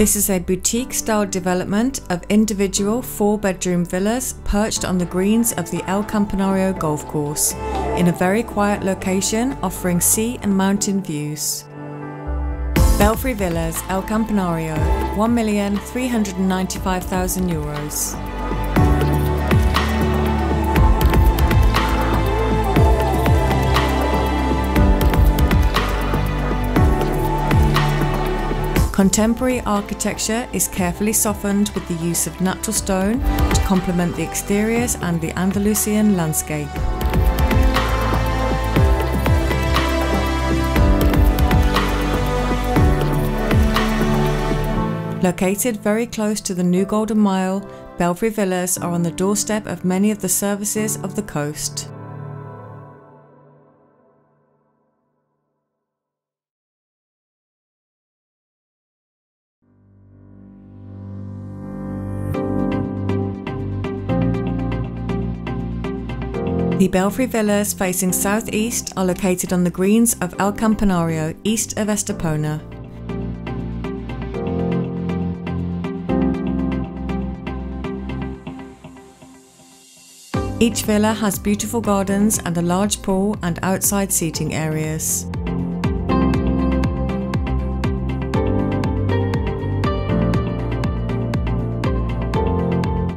This is a boutique style development of individual four bedroom villas perched on the greens of the El Campanario golf course in a very quiet location offering sea and mountain views. Belfry Villas, El Campanario, 1,395,000 euros. Contemporary architecture is carefully softened with the use of natural stone to complement the exteriors and the Andalusian landscape. Located very close to the New Golden Mile, Belfry Villas are on the doorstep of many of the services of the coast. The Belfry Villas facing southeast are located on the greens of El Campanario, east of Estepona. Each villa has beautiful gardens and a large pool and outside seating areas.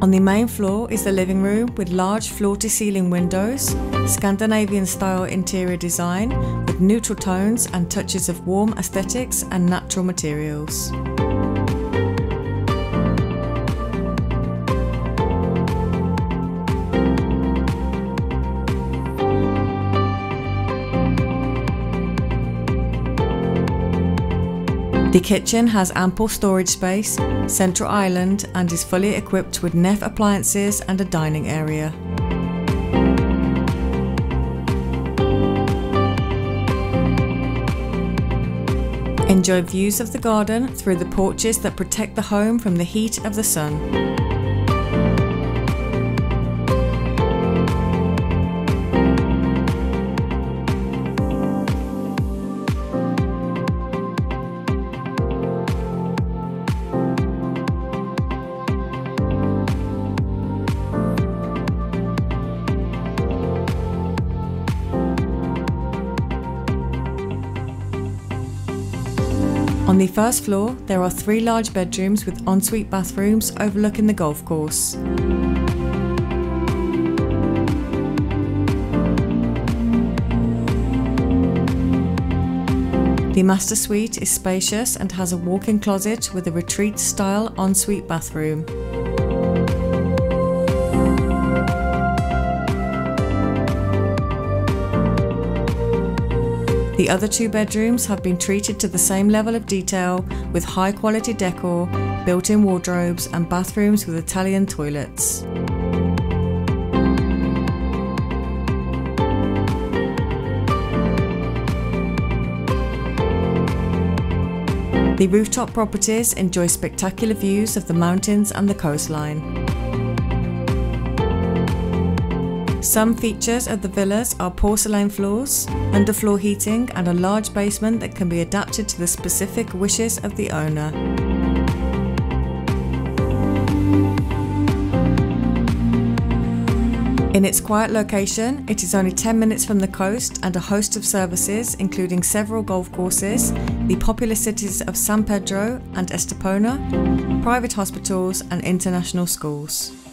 On the main floor is the living room with large floor to ceiling windows, Scandinavian style interior design with neutral tones and touches of warm aesthetics and natural materials. The kitchen has ample storage space, central island, and is fully equipped with Neff appliances and a dining area. Enjoy views of the garden through the porches that protect the home from the heat of the sun. On the first floor, there are three large bedrooms with ensuite bathrooms overlooking the golf course. The master suite is spacious and has a walk-in closet with a retreat-style ensuite bathroom. The other two bedrooms have been treated to the same level of detail with high quality decor, built in wardrobes, and bathrooms with Italian toilets. The rooftop properties enjoy spectacular views of the mountains and the coastline. Some features of the villas are porcelain floors, underfloor heating, and a large basement that can be adapted to the specific wishes of the owner. In its quiet location, it is only 10 minutes from the coast and a host of services, including several golf courses, the popular cities of San Pedro and Estepona, private hospitals, and international schools.